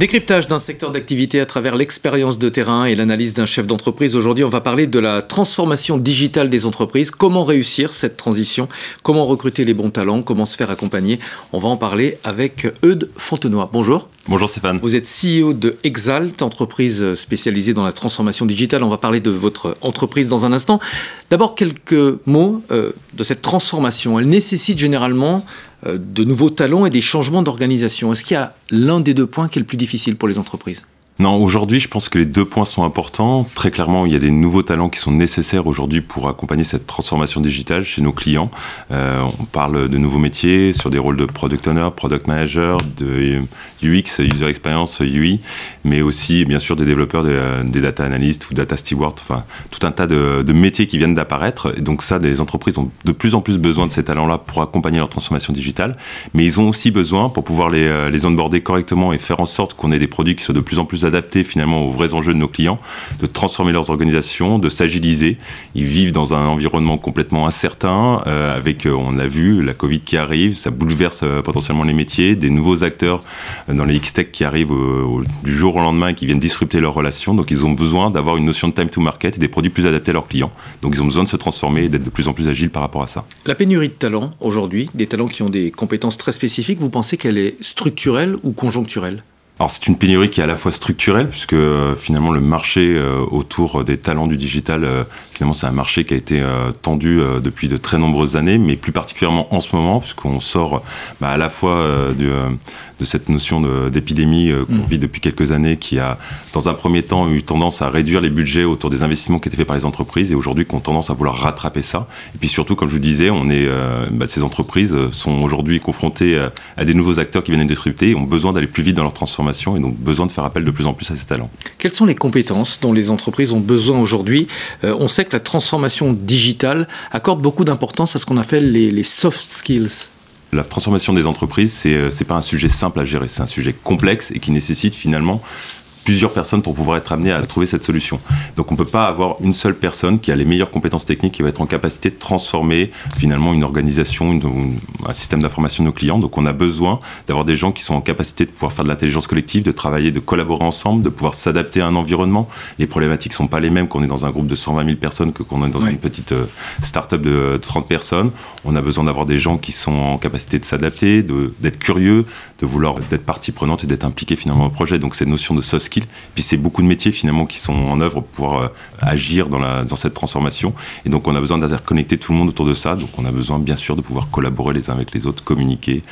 Décryptage d'un secteur d'activité à travers l'expérience de terrain et l'analyse d'un chef d'entreprise. Aujourd'hui, on va parler de la transformation digitale des entreprises. Comment réussir cette transition? Comment recruter les bons talents? Comment se faire accompagner? On va en parler avec Eudes Fontenoy. Bonjour. Bonjour Stéphane. Vous êtes CEO de Exalt, entreprise spécialisée dans la transformation digitale. On va parler de votre entreprise dans un instant. D'abord, quelques mots euh, de cette transformation. Elle nécessite généralement de nouveaux talents et des changements d'organisation. Est-ce qu'il y a l'un des deux points qui est le plus difficile pour les entreprises? Non, aujourd'hui, je pense que les deux points sont importants. Très clairement, il y a des nouveaux talents qui sont nécessaires aujourd'hui pour accompagner cette transformation digitale chez nos clients. Euh, on parle de nouveaux métiers sur des rôles de product owner, product manager, de UX, user experience, UI, mais aussi, bien sûr, des développeurs, des, data analysts ou data stewards, enfin, tout un tas de, métiers qui viennent d'apparaître. Et donc ça, les entreprises ont de plus en plus besoin de ces talents-là pour accompagner leur transformation digitale, mais ils ont aussi besoin, pour pouvoir les, euh, les onboarder correctement et faire en sorte qu'on ait des produits qui soient de plus en plus adapter finalement aux vrais enjeux de nos clients, de transformer leurs organisations, de s'agiliser. Ils vivent dans un environnement complètement incertain, euh, avec, euh, on l'a vu, la Covid qui arrive, ça bouleverse euh, potentiellement les métiers, des nouveaux acteurs dans les X-Tech qui arrivent du jour au lendemain et qui viennent disrupter leurs relations. Donc ils ont besoin d'avoir une notion de time to market et des produits plus adaptés à leurs clients. Donc ils ont besoin de se transformer et d'être de plus en plus agiles par rapport à ça. La pénurie de talents aujourd'hui, des talents qui ont des compétences très spécifiques, vous pensez qu'elle est structurelle ou conjoncturelle? Alors c'est une pénurie qui est à la fois structurelle, puisque euh, finalement le marché euh, autour des talents du digital, euh, finalement c'est un marché qui a été tendu depuis de très nombreuses années, mais plus particulièrement en ce moment, puisqu'on sort bah, à la fois de, de, cette notion d'épidémie qu'on mm. vit depuis quelques années, qui a dans un premier temps eu tendance à réduire les budgets autour des investissements qui étaient faits par les entreprises, et aujourd'hui qu'on tendance à vouloir rattraper ça. Et puis surtout, comme je vous disais, on est, bah, ces entreprises sont aujourd'hui confrontées à des nouveaux acteurs qui viennent de disrupter et ont besoin d'aller plus vite dans leur transformation et donc besoin de faire appel de plus en plus à ces talents. Quelles sont les compétences dont les entreprises ont besoin aujourd'hui? Euh, On sait que la transformation digitale accorde beaucoup d'importance à ce qu'on appelle les, les soft skills. La transformation des entreprises, c'est n'est euh, pas un sujet simple à gérer, c'est un sujet complexe et qui nécessite finalement plusieurs personnes pour pouvoir être amené à trouver cette solution. Donc on ne peut pas avoir une seule personne qui a les meilleures compétences techniques qui va être en capacité de transformer finalement une organisation, un système d'information de nos clients. Donc on a besoin d'avoir des gens qui sont en capacité de pouvoir faire de l'intelligence collective, de travailler, de collaborer ensemble, de pouvoir s'adapter à un environnement. Les problématiques sont pas les mêmes qu'on est dans un groupe de 120 000 personnes que qu'on est dans une petite euh, start-up de 30 personnes. On a besoin d'avoir des gens qui sont en capacité de s'adapter, d'être curieux, de vouloir d'être partie prenante et d'être impliqué finalement au projet. Donc cette notion de soft puis c'est beaucoup de métiers finalement qui sont en œuvre pour pouvoir euh, agir dans, la, dans cette transformation. Et donc on a besoin d'interconnecter tout le monde autour de ça. Donc on a besoin bien sûr de pouvoir collaborer les uns avec les autres, communiquer.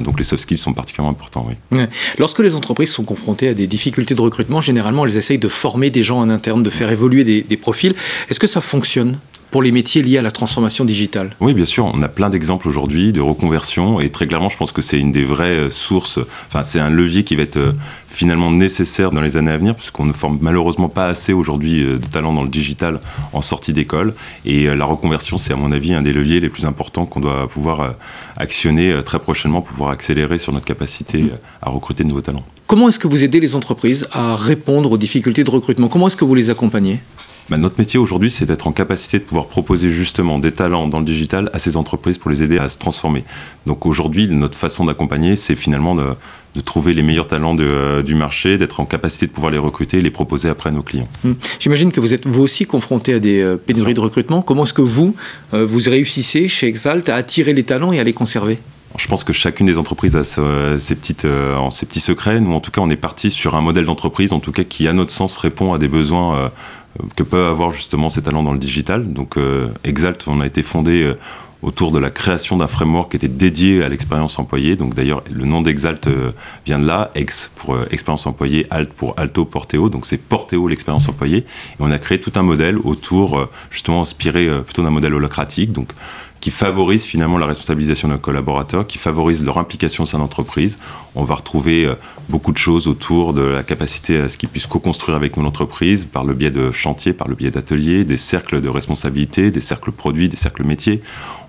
Donc les soft skills sont particulièrement importants. Oui. Lorsque les entreprises sont confrontées à des difficultés de recrutement, généralement elles essayent de former des gens en interne, de faire évoluer des profils. Est-ce que ça fonctionne? Pour les métiers liés à la transformation digitale Oui, bien sûr. On a plein d'exemples aujourd'hui de reconversion et très clairement, je pense que c'est une des vraies euh, sources. Enfin, c'est un levier qui va être euh, finalement nécessaire dans les années à venir, puisqu'on ne forme malheureusement pas assez aujourd'hui euh, de talents dans le digital en sortie d'école. Et la reconversion, c'est à mon avis un des leviers les plus importants qu'on doit pouvoir actionner très prochainement pour pouvoir accélérer sur notre capacité mm. à recruter de nouveaux talents. Comment est-ce que vous aidez les entreprises à répondre aux difficultés de recrutement? Comment est-ce que vous les accompagnez? Bah, notre métier aujourd'hui, c'est d'être en capacité de pouvoir proposer justement des talents dans le digital à ces entreprises pour les aider à se transformer. Donc aujourd'hui, notre façon d'accompagner, c'est finalement de, trouver les meilleurs talents euh, du marché, d'être en capacité de pouvoir les recruter et les proposer après à nos clients. Hmm. J'imagine que vous êtes vous aussi confronté à des euh, pénuries de recrutement. Comment est-ce que vous, euh, vous réussissez chez Exalt à attirer les talents et à les conserver? Je pense que chacune des entreprises a ses, petites, ses petits secrets. Nous, en tout cas, on est parti sur un modèle d'entreprise, en tout cas, qui, à notre sens, répond à des besoins que peuvent avoir justement ces talents dans le digital. Donc euh, Exalt, on a été fondé euh, autour de la création d'un framework qui était dédié à l'expérience employée. Donc d'ailleurs, le nom d'Exalt euh, vient de là, Ex pour expérience employée, Alt pour Alto Porteo. Donc c'est Porteo l'expérience employée. Et on a créé tout un modèle autour, justement inspiré plutôt d'un modèle holocratique. Donc qui favorise finalement la responsabilisation de nos collaborateurs, qui favorise leur implication au sein d'entreprise. On va retrouver euh, beaucoup de choses autour de la capacité à ce qu'ils puissent co-construire avec nous l'entreprise par le biais de chantiers, par le biais d'ateliers, des cercles de responsabilité, des cercles produits, des cercles métiers.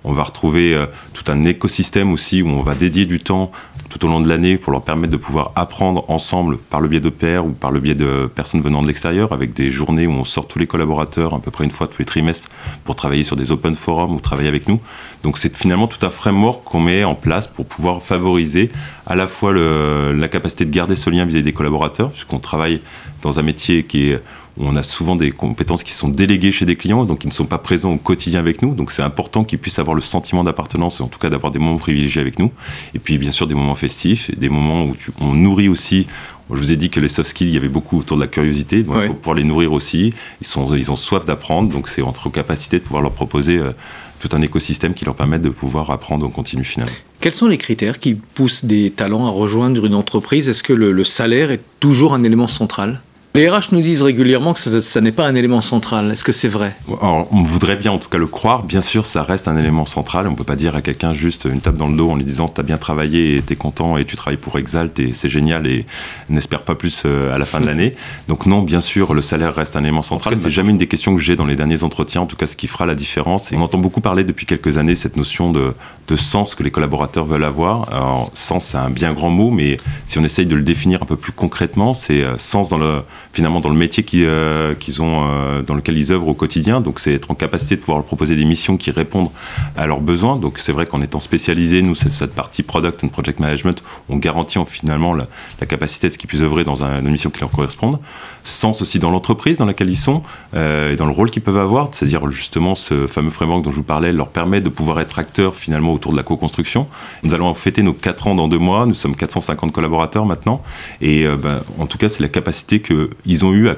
On va retrouver euh, tout un écosystème aussi où on va dédier du temps tout au long de l'année pour leur permettre de pouvoir apprendre ensemble par le biais de pairs ou par le biais de personnes venant de l'extérieur, avec des journées où on sort tous les collaborateurs à peu près une fois tous les trimestres pour travailler sur des open forums ou travailler avec nous. Donc c'est finalement tout un framework qu'on met en place pour pouvoir favoriser à la fois la capacité de garder ce lien vis-à-vis des collaborateurs, puisqu'on travaille dans un métier qui est on a souvent des compétences qui sont déléguées chez des clients, donc qui ne sont pas présents au quotidien avec nous. Donc c'est important qu'ils puissent avoir le sentiment d'appartenance, et en tout cas d'avoir des moments privilégiés avec nous. Et puis bien sûr des moments festifs, des moments où on nourrit aussi. Je vous ai dit que les soft skills, il y avait beaucoup autour de la curiosité, donc il faut pouvoir les nourrir aussi. Ils, sont, ils ont soif d'apprendre, donc c'est entre capacités de pouvoir leur proposer euh, tout un écosystème qui leur permet de pouvoir apprendre en continu finalement. Quels sont les critères qui poussent des talents à rejoindre une entreprise? Est-ce que le salaire est toujours un élément central? Les RH nous disent régulièrement que ça, n'est pas un élément central. Est-ce que c'est vrai? On voudrait bien en tout cas le croire. Bien sûr, ça reste un élément central. On ne peut pas dire à quelqu'un juste une tape dans le dos en lui disant tu as bien travaillé et tu es content et tu travailles pour Exalt et c'est génial et n'espère pas plus euh, à la fin de l'année. Donc non, bien sûr, le salaire reste un élément central. C'est jamais une des questions que j'ai dans les derniers entretiens, en tout cas ce qui fera la différence. Et on entend beaucoup parler depuis quelques années cette notion de, de sens que les collaborateurs veulent avoir. Alors, sens, c'est un bien grand mot, mais si on essaye de le définir un peu plus concrètement, c'est euh, sens dans le finalement dans le métier euh, qu'ils ont, euh, dans lequel ils œuvrent au quotidien. Donc c'est être en capacité de pouvoir leur proposer des missions qui répondent à leurs besoins. Donc c'est vrai qu'en étant spécialisé, nous, c'est cette partie product and project management, on garantit finalement la, capacité à ce qu'ils puissent œuvrer dans une mission qui leur corresponde. Sens aussi dans l'entreprise dans laquelle ils sont euh, et dans le rôle qu'ils peuvent avoir, c'est-à-dire justement ce fameux framework dont je vous parlais leur permet de pouvoir être acteurs finalement autour de la co-construction. Nous allons fêter nos 4 ans dans deux mois, nous sommes 450 collaborateurs maintenant et ben, en tout cas c'est la capacité que ils ont eu à,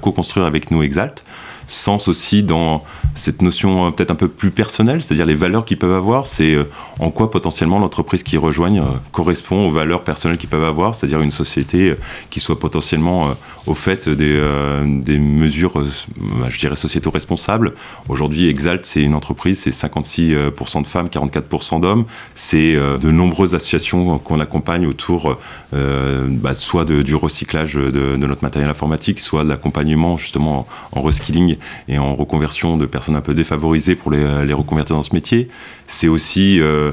co-construire avec nous Exalt. Sens aussi dans cette notion euh, peut-être un peu plus personnelle, c'est-à-dire les valeurs qu'ils peuvent avoir, c'est euh, en quoi potentiellement l'entreprise qu'ils rejoignent euh, correspond aux valeurs personnelles qu'ils peuvent avoir, c'est-à-dire une société qui soit potentiellement au fait des, des mesures, bah, je dirais, sociétaux responsables. Aujourd'hui, Exalt, c'est une entreprise, c'est 56% de femmes, 44% d'hommes, c'est de nombreuses associations qu'on accompagne autour bah, soit du recyclage de, de, notre matériel informatique, soit de l'accompagnement justement en reskilling et en reconversion de personnes un peu défavorisées pour les, reconvertir dans ce métier. C'est aussi euh,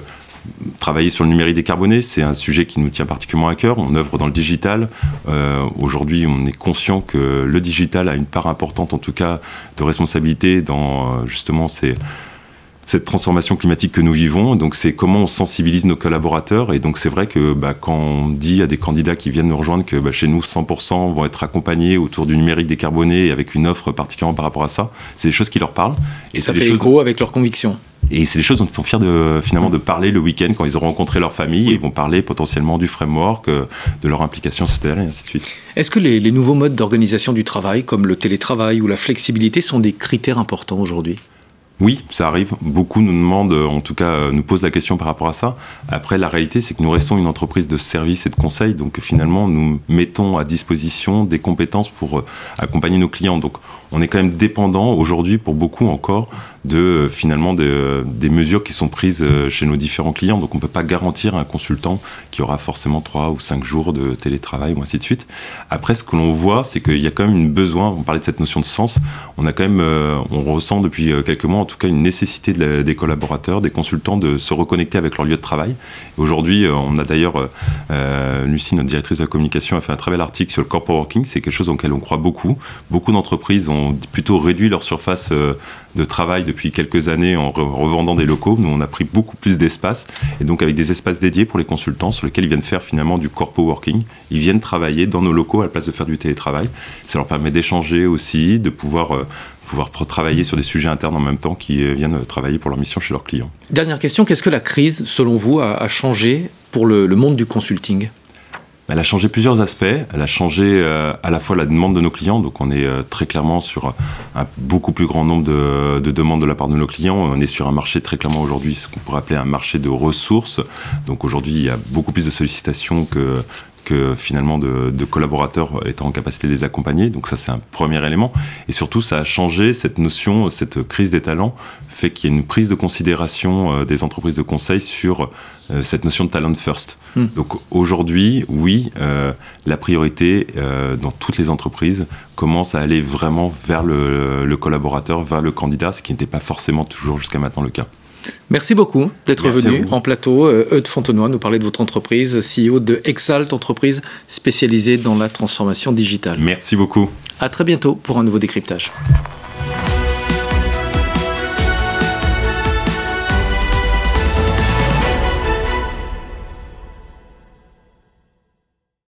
travailler sur le numérique décarboné, c'est un sujet qui nous tient particulièrement à cœur. On œuvre dans le digital. Euh, aujourd'hui, on est conscient que le digital a une part importante, en tout cas, de responsabilité dans euh, justement ces cette transformation climatique que nous vivons. Donc c'est comment on sensibilise nos collaborateurs. Et donc c'est vrai que bah, quand on dit à des candidats qui viennent nous rejoindre que bah, chez nous 100% vont être accompagnés autour du numérique décarboné et avec une offre particulièrement par rapport à ça, c'est des choses qui leur parlent. Et, ça fait écho avec leurs convictions. Et c'est des choses dont ils sont fiers de, finalement de parler le week-end quand ils auront rencontré leur famille. Ils vont parler potentiellement du framework, euh, de leur implication sociale et ainsi de suite. Est-ce que les, les nouveaux modes d'organisation du travail, comme le télétravail ou la flexibilité, sont des critères importants aujourd'hui? Oui, ça arrive. Beaucoup nous demandent, en tout cas, euh, nous posent la question par rapport à ça. Après, la réalité, c'est que nous restons une entreprise de services et de conseils. Donc, finalement, nous mettons à disposition des compétences pour euh, accompagner nos clients. Donc, on est quand même dépendant aujourd'hui, pour beaucoup encore, de euh, finalement des, mesures qui sont prises chez nos différents clients. Donc, on ne peut pas garantir à un consultant qui aura forcément trois ou cinq jours de télétravail ou ainsi de suite. Après, ce que l'on voit, c'est qu'il y a quand même une besoin. On parlait de cette notion de sens. On a quand même, on ressent depuis quelques mois, tout cas une nécessité des collaborateurs, des consultants de se reconnecter avec leur lieu de travail. Aujourd'hui, euh, on a d'ailleurs, euh, euh, Lucie, notre directrice de la communication, a fait un très bel article sur le corporate working. C'est quelque chose auquel on croit beaucoup. Beaucoup d'entreprises ont plutôt réduit leur surface de travail depuis quelques années en revendant des locaux. Nous, on a pris beaucoup plus d'espace et donc avec des espaces dédiés pour les consultants sur lesquels ils viennent faire finalement du corpo working. Ils viennent travailler dans nos locaux à la place de faire du télétravail. Ça leur permet d'échanger aussi, de pouvoir pouvoir travailler sur des sujets internes en même temps qui euh, viennent travailler pour leur mission chez leurs clients. Dernière question, qu'est-ce que la crise, selon vous, a, changé pour le, monde du consulting? Elle a changé plusieurs aspects. Elle a changé euh, à la fois la demande de nos clients, donc on est euh, très clairement sur un beaucoup plus grand nombre de, de, demandes de la part de nos clients. On est sur un marché très clairement aujourd'hui, ce qu'on pourrait appeler un marché de ressources. Donc aujourd'hui, il y a beaucoup plus de sollicitations que, que finalement de, collaborateurs étant en capacité de les accompagner. Donc ça, c'est un premier élément. Et surtout, ça a changé cette notion, cette crise des talents, fait qu'il y a une prise de considération euh, des entreprises de conseil sur euh, cette notion de talent first. Hmm. Donc aujourd'hui, oui, euh, la priorité dans toutes les entreprises commence à aller vraiment vers le, le collaborateur, vers le candidat, ce qui n'était pas forcément toujours jusqu'à maintenant le cas. Merci beaucoup d'être venu en plateau. Euh, Eudes Fontenoy nous parler de votre entreprise, CEO de Exalt, entreprise spécialisée dans la transformation digitale. Merci beaucoup. À très bientôt pour un nouveau décryptage.